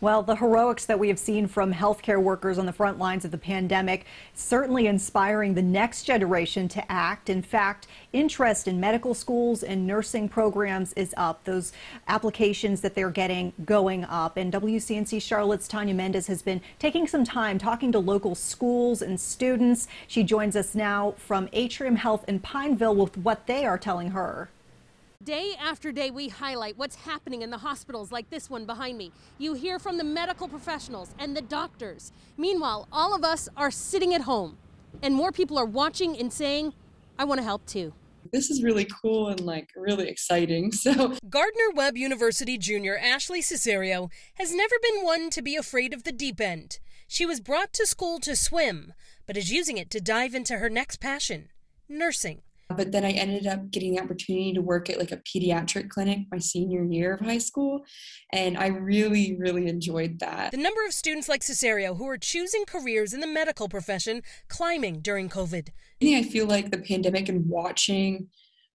Well, the heroics that we have seen from healthcare workers on the front lines of the pandemic certainly inspiring the next generation to act. In fact, interest in medical schools and nursing programs is up. Those applications that they're getting going up. And WCNC Charlotte's Tanya Mendis has been taking some time talking to local schools and students. She joins us now from Atrium Health in Pineville with what they are telling her. Day after day, we highlight what's happening in the hospitals like this one behind me. You hear from the medical professionals and the doctors. Meanwhile, all of us are sitting at home, and more people are watching and saying, I want to help too. This is really cool and like really exciting. So, Gardner Webb University junior Ashley Cesario has never been one to be afraid of the deep end. She was brought to school to swim, but is using it to dive into her next passion nursing. But then I ended up getting the opportunity to work at like a pediatric clinic my senior year of high school. And I really, really enjoyed that. The number of students like Cesario who are choosing careers in the medical profession climbing during COVID. I feel like the pandemic and watching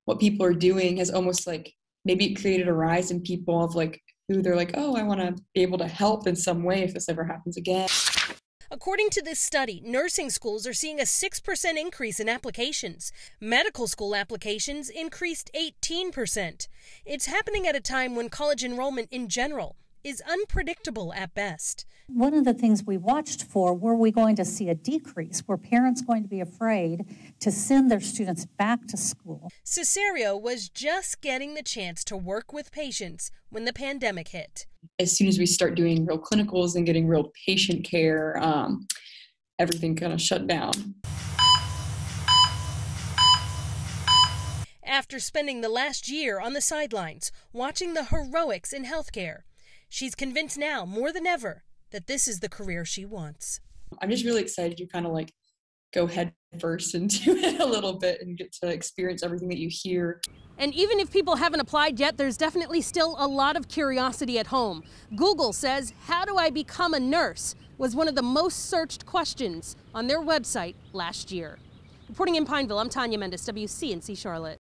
what people are doing has almost like maybe it created a rise in people of like who they're like, oh, I want to be able to help in some way if this ever happens again. According to this study, nursing schools are seeing a 6% increase in applications. Medical school applications increased 18%. It's happening at a time when college enrollment in general is unpredictable at best. One of the things we watched for were we going to see a decrease? Were parents going to be afraid to send their students back to school? Cesario was just getting the chance to work with patients when the pandemic hit. As soon as we start doing real clinicals and getting real patient care, um, everything kind of shut down. After spending the last year on the sidelines, watching the heroics in healthcare, She's convinced now, more than ever, that this is the career she wants. I'm just really excited to kind of like go head first into it a little bit and get to experience everything that you hear. And even if people haven't applied yet, there's definitely still a lot of curiosity at home. Google says, How do I become a nurse? was one of the most searched questions on their website last year. Reporting in Pineville, I'm Tanya Mendis, WCNC Charlotte.